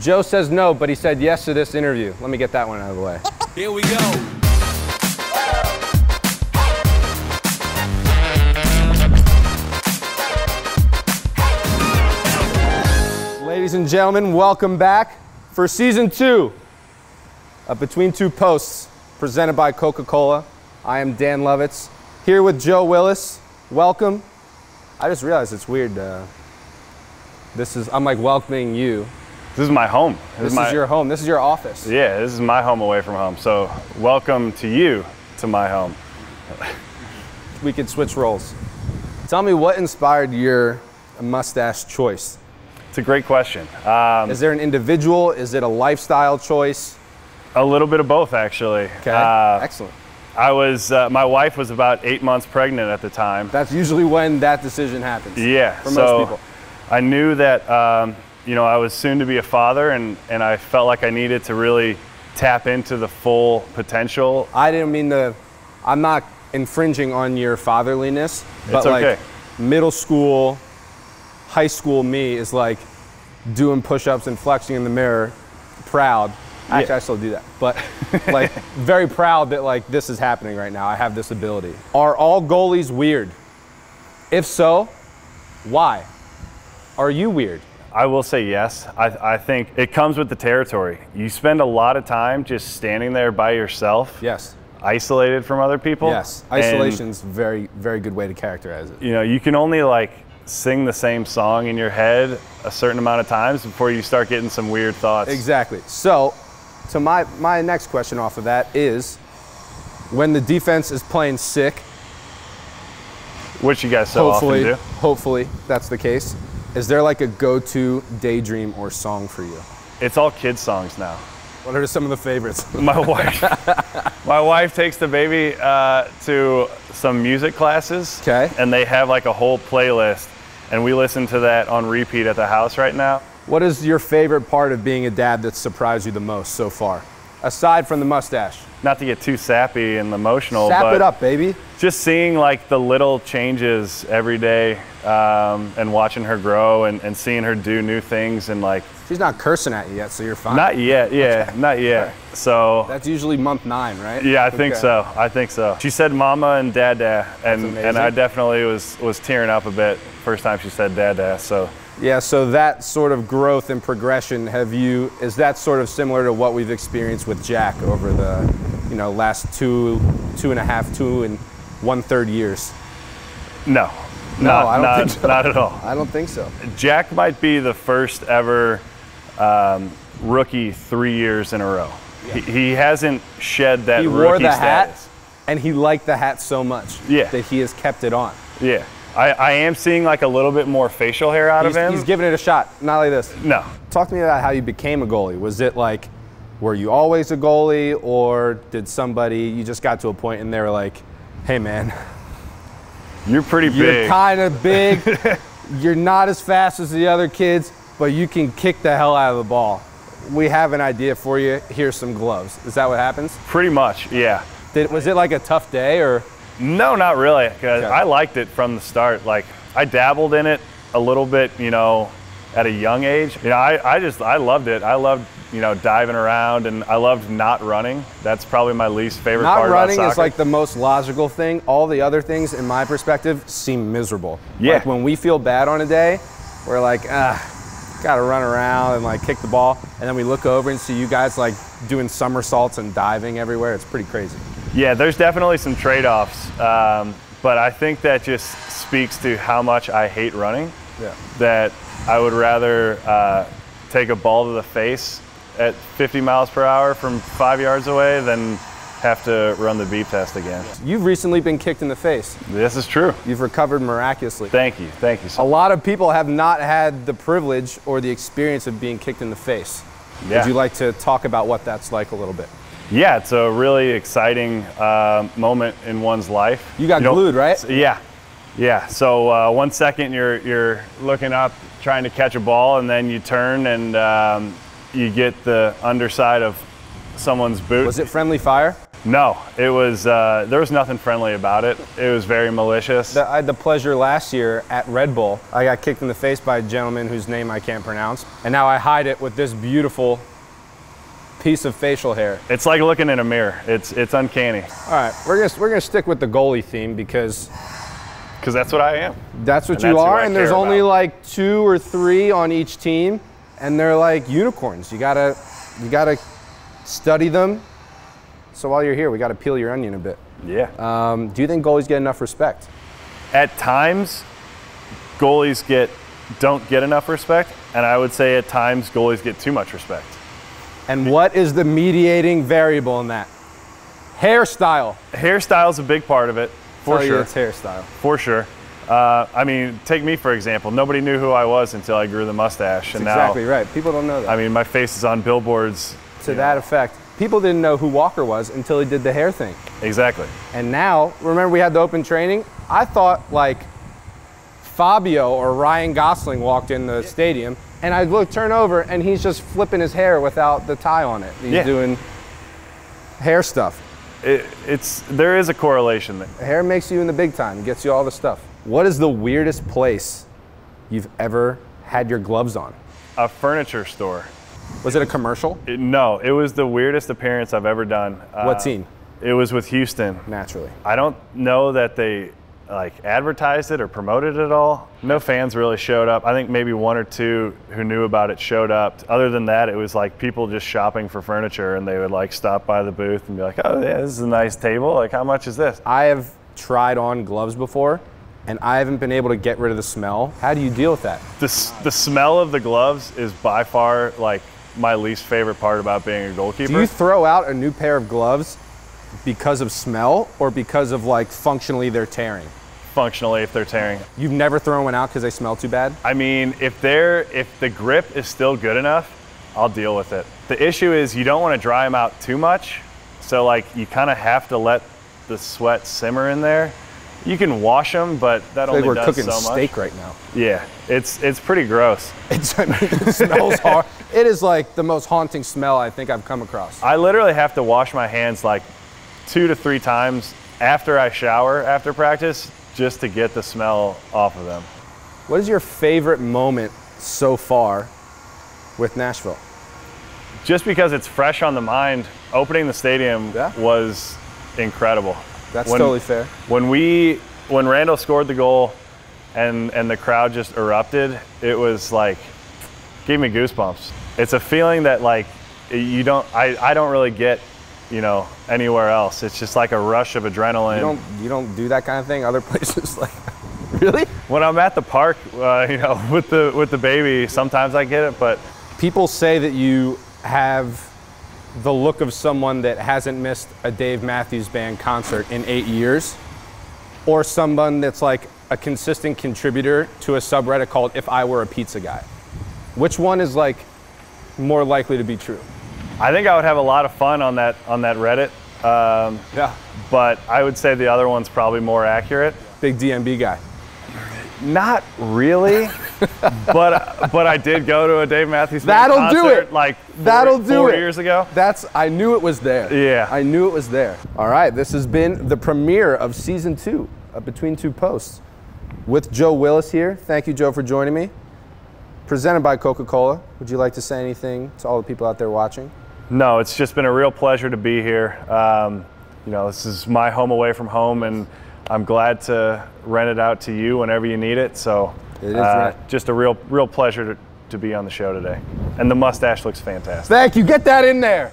Joe says no, but he said yes to this interview. Let me get that one out of the way. Here we go. Ladies and gentlemen, welcome back for season two of Between Two Posts, presented by Coca Cola. I am Dan Lovitz, here with Joe Willis. Welcome. I just realized it's weird. Uh, this is, I'm like welcoming you. This is my home. This my, is your home. This is your office. Yeah, this is my home away from home. So welcome to you to my home. We could switch roles. Tell me what inspired your mustache choice? It's a great question. Um, Is there an individual? Is it a lifestyle choice? a little bit of both, actually. Okay, Uh, excellent. I was, uh, my wife was about eight months pregnant at the time. That's usually when that decision happens. Yeah, for so most people. I knew that um, you know I was soon to be a father, and and I felt like I needed to really tap into the full potential. I didn't mean to. I'm not infringing on your fatherliness, but It's like middle school, high school me is like doing push-ups and flexing in the mirror, proud. Actually, Yeah. I still do that, but like very proud that like this is happening right now. I have this ability. Are all goalies weird? If so, why? Are you weird? I will say yes. I, I think it comes with the territory. You spend a lot of time just standing there by yourself, Yes. isolated from other people. Yes. and, Isolation's very, very good way to characterize it. you know, you can only like sing the same song in your head a certain amount of times before you start getting some weird thoughts. Exactly. So, to my my next question off of that is, when the defense is playing sick, Which you guys so hopefully, often do. hopefully that's the case. Is there like a go-to daydream or song for you? It's all kids songs now. What are some of the favorites? My wife, my wife takes the baby uh, to some music classes. 'Kay. And they have like a whole playlist, and we listen to that on repeat at the house right now. What is your favorite part of being a dad that surprised you the most so far, aside from the mustache? Not to get too sappy and emotional, Sap but it up, baby. just seeing like the little changes every day, um, and watching her grow, and, and seeing her do new things, and like She's not cursing at you yet, so you're fine. not yet, yeah, not yet. So That's usually month nine, right? Yeah, I think Okay. so. I think so. She said "mama" and "dada," and and I definitely was was tearing up a bit first time she said "dada." So Yeah, so that sort of growth and progression, have you, is that sort of similar to what we've experienced with Jack over the, you know, last two, two and a half, two and one third years? no, No, not, I don't not, think so. not at all. I don't think so. Jack might be the first ever um, rookie three years in a row. He, he hasn't shed that He rookie wore the hat, and he liked the hat so much Yeah. that he has kept it on. Yeah, I, I am seeing like a little bit more facial hair out He's, of him. he's giving it a shot, not like this. no, Talk to me about how you became a goalie. Was it like, were you always a goalie, or did somebody, you just got to a point and they were like, hey man, you're pretty big. You're kind of big. You're not as fast as the other kids, but you can kick the hell out of the ball. We have an idea for you. Here's some gloves. Is that what happens? pretty much, yeah. Did, was it like a tough day or? No, not really. 'cause Okay. I liked it from the start. Like I dabbled in it a little bit, you know, at a young age. You know, I, I just I loved it. I loved you know diving around, and I loved not running. That's probably my least favorite Not part running about is like the most logical thing. All the other things, in my perspective, seem miserable. Yeah. Like when we feel bad on a day, we're like, ah, gotta run around and like kick the ball. And then we look over and see you guys like doing somersaults and diving everywhere. It's pretty crazy. Yeah, there's definitely some trade-offs, um, but I think that just speaks to how much I hate running. Yeah. That I would rather uh, take a ball to the face at 50 miles per hour from five yards away than have to run the beep test again. You've recently been kicked in the face. This is true. You've recovered miraculously. Thank you. Thank you. So A lot of people have not had the privilege or the experience of being kicked in the face. Yeah. Would you like to talk about what that's like a little bit? Yeah, it's a really exciting uh, moment in one's life. You got know, glued, right? Yeah. Yeah. So uh, one second you're you're looking up trying to catch a ball, and then you turn and um, you get the underside of someone's boot. Was it friendly fire? No, it was. Uh, there was nothing friendly about it. It was very malicious. The- I had the pleasure last year at Red Bull. I got kicked in the face by a gentleman whose name I can't pronounce, and now I hide it with this beautiful piece of facial hair. It's like looking in a mirror. It's it's uncanny All right, we're gonna we're gonna stick with the goalie theme because because that's what I am. that's what And you that's are, and there's only about. like two or three on each team, and they're like unicorns. You gotta you gotta study them. So while you're here, we gotta peel your onion a bit. Yeah. Um, do you think goalies get enough respect? at times, goalies get don't get enough respect, and I would say at times goalies get too much respect. And what is the mediating variable in that? Hairstyle. Hairstyle's a big part of it, for Tell sure. it's hairstyle. For sure. Uh, I mean, take me for example. Nobody knew who I was until I grew the mustache, and That's exactly now right. People don't know that. I mean, my face is on billboards. to that know. effect. People didn't know who Walker was until he did the hair thing. Exactly. And now, remember we had the open training? I thought like Fabio or Ryan Gosling walked in the stadium and I look turn over and he's just flipping his hair without the tie on it. He's Yeah. doing hair stuff. It, it's there is a correlation there. Hair makes you in the big time, it gets you all the stuff. What is the weirdest place you've ever had your gloves on? A furniture store. Was it a commercial? It- no, it was the weirdest appearance I've ever done. What Uh, team? It was with Houston. Naturally. I don't know that they like advertised it or promoted it at all. No fans really showed up. I think maybe one or two who knew about it showed up. Other than that, it was like people just shopping for furniture and they would like stop by the booth and be like, "Oh, yeah, this is a nice table. Like, how much is this?" I have tried on gloves before and I haven't been able to get rid of the smell. How do you deal with that? The the smell of the gloves is by far like my least favorite part about being a goalkeeper. Do you throw out a new pair of gloves because of smell or because of like functionally they're tearing? functionally if they're tearing? You've never thrown one out because they smell too bad? I mean, if they're if the grip is still good enough, I'll deal with it. The issue is you don't want to dry them out too much. So like you kind of have to let the sweat simmer in there. You can wash them, but that only we're does cooking so much. steak right now. Yeah, it's it's pretty gross. It's, I mean, it smells hard. It is like the most haunting smell I think I've come across. I literally have to wash my hands like two to three times after I shower after practice just to get the smell off of them. What is your favorite moment so far with Nashville? Just because it's fresh on the mind, opening the stadium Yeah. was incredible. That's When- totally fair. When we when Randall scored the goal and and the crowd just erupted, it was like gave me goosebumps. It's a feeling that like you don't I, I don't really get, you know, anywhere else. It's just like a rush of adrenaline. You don't you don't do that kind of thing other places like Really? when I'm at the park, uh, you know, with the with the baby, sometimes I get it, but People say that you have the look of someone that hasn't missed a Dave Matthews Band concert in eight years, or someone that's like a consistent contributor to a subreddit called If I Were a Pizza Guy. Which one is like more likely to be true? I think I would have a lot of fun on that on that Reddit. Um, Yeah. but I would say the other one's probably more accurate. Big DMB guy. Not really, but but I did go to a Dave Matthews That'll do concert it. like four, That'll do four it. years ago. That's I knew it was there. Yeah. I knew it was there. All right, this has been the premiere of season two of Between Two Posts with Joe Willis here. Thank you, Joe, for joining me. Presented by Coca-Cola. Would you like to say anything to all the people out there watching? No, it's just been a real pleasure to be here. Um, you know, this is my home away from home, and I'm glad to rent it out to you whenever you need it. So, It is uh, just a real, real pleasure to, to be on the show today. And the mustache looks fantastic. Thank you. Get that in there.